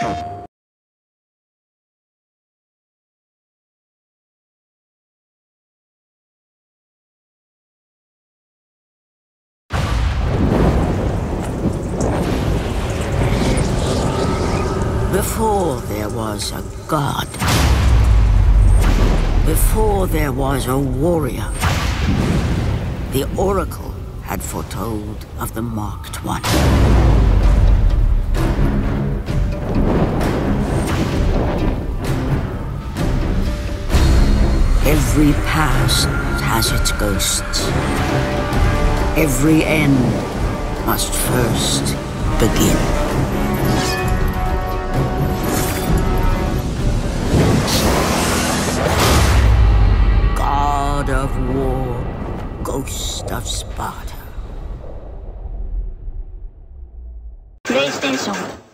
Before there was a god. Before there was a warrior. The Oracle had foretold of the Marked One. Every past has its ghosts. Every end must first begin. God of war, ghost of Sparta. PlayStation